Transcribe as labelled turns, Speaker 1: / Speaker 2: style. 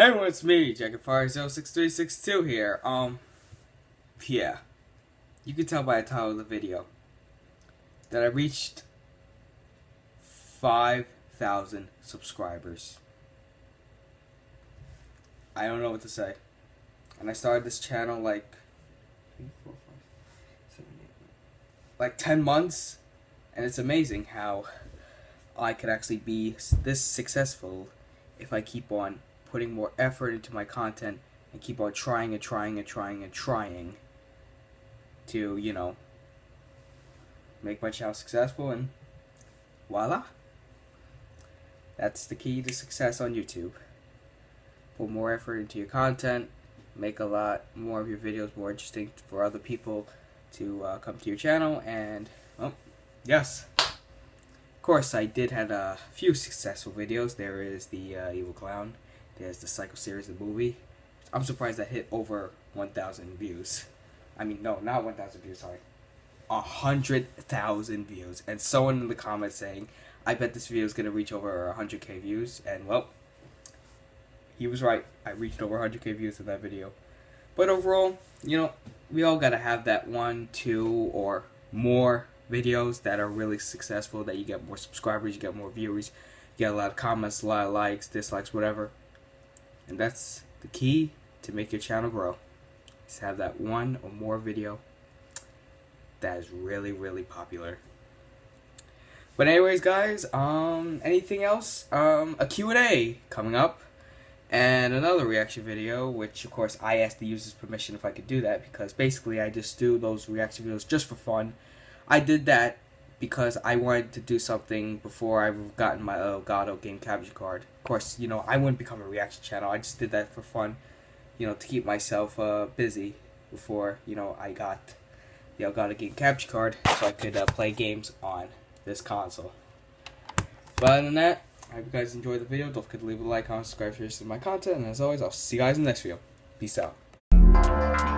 Speaker 1: Hey everyone, it's me, Jaggedfire06362 here. Um, yeah. You can tell by the title of the video that I reached 5,000 subscribers. I don't know what to say. And I started this channel like, like 10 months, and it's amazing how I could actually be this successful if I keep on putting more effort into my content and keep on trying and trying and trying and trying to, you know, make my channel successful and voila. That's the key to success on YouTube. Put more effort into your content, make a lot more of your videos more interesting for other people to uh, come to your channel, and, oh, yes. Of course, I did have a few successful videos. There is the uh, Evil Clown. There's the Psycho series, the movie. I'm surprised that hit over 1,000 views. I mean, no, not 1,000 views, sorry. 100,000 views. And someone in the comments saying, I bet this video is going to reach over 100k views. And, well, he was right. I reached over 100k views in that video. But overall, you know, we all got to have that one, two, or more videos that are really successful, that you get more subscribers, you get more viewers, you get a lot of comments, a lot of likes, dislikes, whatever. And that's the key to make your channel grow. Is have that one or more video that is really, really popular. But anyways, guys, um, anything else? Um, a Q&A coming up. And another reaction video, which of course I asked the user's permission if I could do that because basically I just do those reaction videos just for fun. I did that because I wanted to do something before I've gotten my Elgato game capture card. Of course, you know, I wouldn't become a reaction channel. I just did that for fun, you know, to keep myself uh, busy before, you know, I got the Elgato game capture card so I could uh, play games on this console. But other than that, I hope you guys enjoyed the video. Don't forget to leave a like, comment, subscribe, share my content, and as always, I'll see you guys in the next video. Peace out.